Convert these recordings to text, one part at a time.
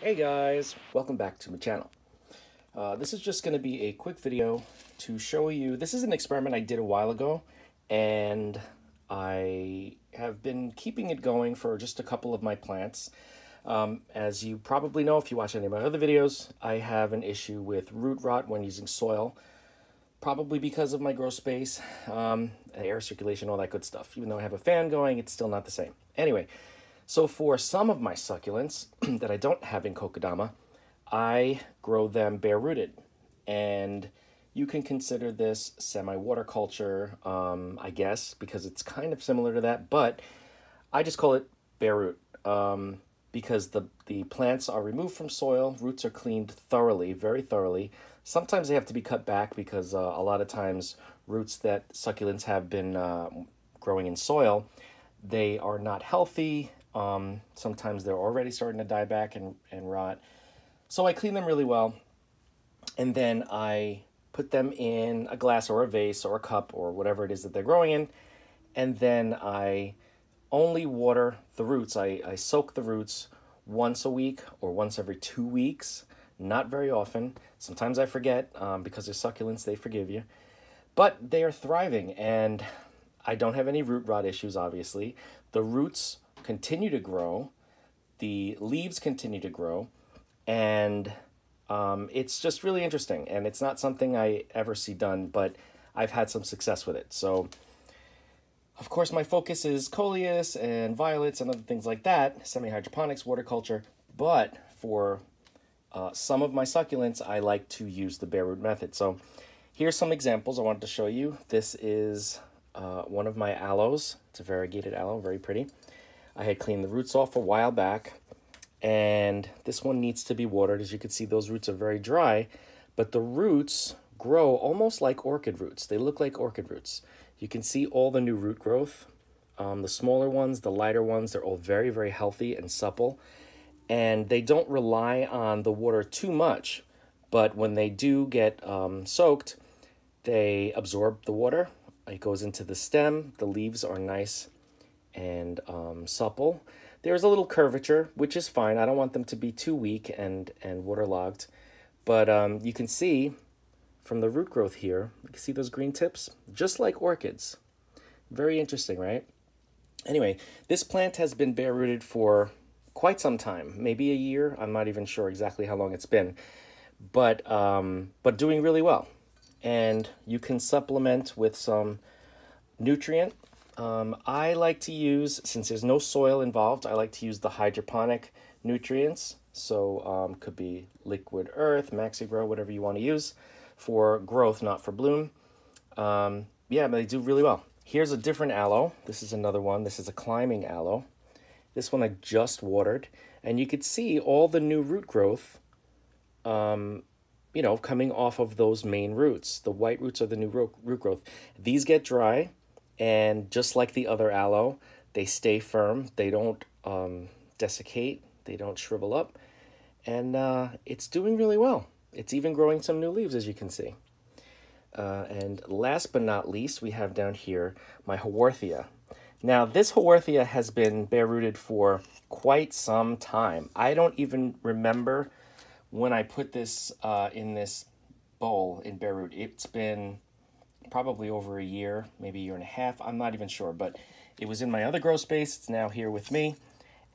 Hey guys, welcome back to my channel. Uh, this is just going to be a quick video to show you, this is an experiment I did a while ago and I have been keeping it going for just a couple of my plants. Um, as you probably know if you watch any of my other videos, I have an issue with root rot when using soil, probably because of my grow space, um, air circulation, all that good stuff. Even though I have a fan going, it's still not the same. Anyway, so for some of my succulents that I don't have in Kokedama, I grow them bare rooted. And you can consider this semi-water culture, um, I guess, because it's kind of similar to that, but I just call it bare root um, because the, the plants are removed from soil, roots are cleaned thoroughly, very thoroughly. Sometimes they have to be cut back because uh, a lot of times roots that succulents have been uh, growing in soil, they are not healthy, um, sometimes they're already starting to die back and, and rot. So I clean them really well. And then I put them in a glass or a vase or a cup or whatever it is that they're growing in. And then I only water the roots. I, I soak the roots once a week or once every two weeks. Not very often. Sometimes I forget um, because they're succulents, they forgive you. But they are thriving and I don't have any root rot issues, obviously. The roots continue to grow, the leaves continue to grow, and um, it's just really interesting. And it's not something I ever see done, but I've had some success with it. So, of course, my focus is coleus and violets and other things like that, semi-hydroponics, water culture. But for uh, some of my succulents, I like to use the bare root method. So here's some examples I wanted to show you. This is uh, one of my aloes. It's a variegated aloe, very pretty. I had cleaned the roots off a while back and this one needs to be watered. As you can see, those roots are very dry, but the roots grow almost like orchid roots. They look like orchid roots. You can see all the new root growth. Um, the smaller ones, the lighter ones, they're all very, very healthy and supple. And they don't rely on the water too much, but when they do get um, soaked, they absorb the water. It goes into the stem. The leaves are nice and um, supple. There's a little curvature, which is fine. I don't want them to be too weak and, and waterlogged. But um, you can see from the root growth here, you can see those green tips, just like orchids. Very interesting, right? Anyway, this plant has been bare rooted for quite some time, maybe a year. I'm not even sure exactly how long it's been, but um, but doing really well. And you can supplement with some nutrient um, I like to use, since there's no soil involved, I like to use the hydroponic nutrients. So um, could be liquid earth, maxi-grow, whatever you want to use for growth, not for bloom. Um, yeah, but they do really well. Here's a different aloe. This is another one. This is a climbing aloe. This one I just watered. And you could see all the new root growth, um, you know, coming off of those main roots. The white roots are the new root growth. These get dry and just like the other aloe, they stay firm. They don't um, desiccate. They don't shrivel up. And uh, it's doing really well. It's even growing some new leaves, as you can see. Uh, and last but not least, we have down here my Haworthia. Now, this Haworthia has been bare-rooted for quite some time. I don't even remember when I put this uh, in this bowl in bare root. It's been probably over a year, maybe a year and a half. I'm not even sure, but it was in my other grow space. It's now here with me.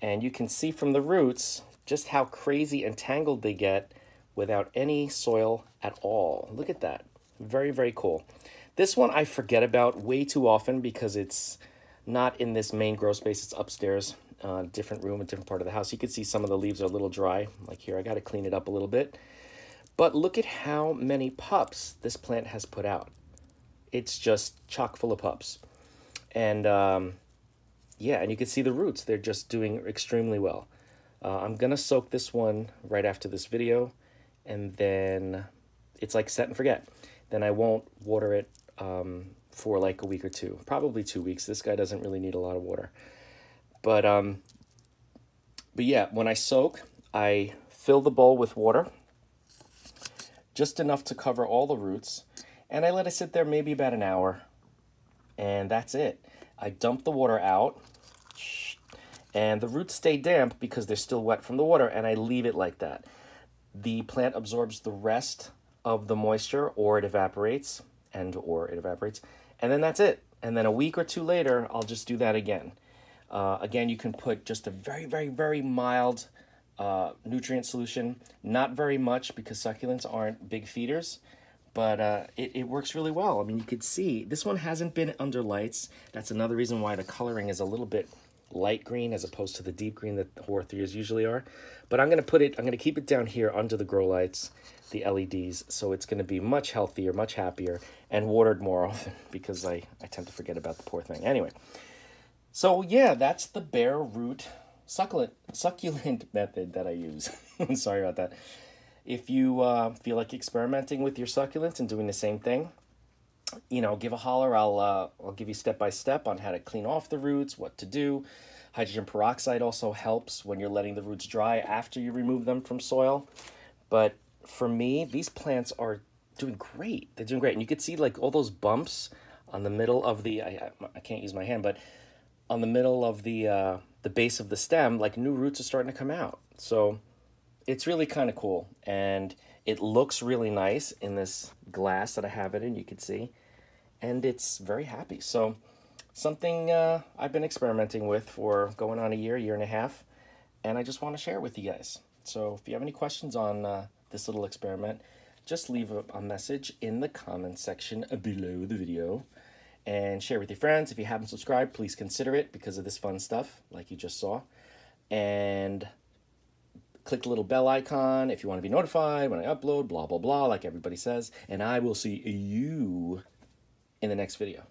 And you can see from the roots just how crazy and tangled they get without any soil at all. Look at that. Very, very cool. This one I forget about way too often because it's not in this main grow space. It's upstairs, uh, different room, a different part of the house. You can see some of the leaves are a little dry. Like here, I got to clean it up a little bit. But look at how many pups this plant has put out it's just chock full of pups. And um, yeah, and you can see the roots. They're just doing extremely well. Uh, I'm going to soak this one right after this video. And then it's like set and forget. Then I won't water it um, for like a week or two. Probably two weeks. This guy doesn't really need a lot of water. But, um, but yeah, when I soak, I fill the bowl with water. Just enough to cover all the roots and I let it sit there maybe about an hour, and that's it. I dump the water out, And the roots stay damp because they're still wet from the water, and I leave it like that. The plant absorbs the rest of the moisture, or it evaporates, and or it evaporates, and then that's it. And then a week or two later, I'll just do that again. Uh, again, you can put just a very, very, very mild uh, nutrient solution. Not very much because succulents aren't big feeders, but uh, it, it works really well. I mean, you could see this one hasn't been under lights. That's another reason why the coloring is a little bit light green as opposed to the deep green that Haworthias usually are. But I'm going to put it, I'm going to keep it down here under the grow lights, the LEDs, so it's going to be much healthier, much happier, and watered more often because I, I tend to forget about the poor thing. Anyway, so yeah, that's the bare root succulent succulent method that I use. Sorry about that. If you uh, feel like experimenting with your succulents and doing the same thing, you know, give a holler. I'll uh, I'll give you step by step on how to clean off the roots, what to do. Hydrogen peroxide also helps when you're letting the roots dry after you remove them from soil. But for me, these plants are doing great. They're doing great, and you can see like all those bumps on the middle of the. I, I can't use my hand, but on the middle of the uh, the base of the stem, like new roots are starting to come out. So it's really kind of cool, and it looks really nice in this glass that I have it in. You can see, and it's very happy. So something uh, I've been experimenting with for going on a year, year and a half, and I just want to share with you guys. So if you have any questions on uh, this little experiment, just leave a, a message in the comment section below the video and share with your friends. If you haven't subscribed, please consider it because of this fun stuff like you just saw. And click the little bell icon if you want to be notified when I upload, blah, blah, blah, like everybody says. And I will see you in the next video.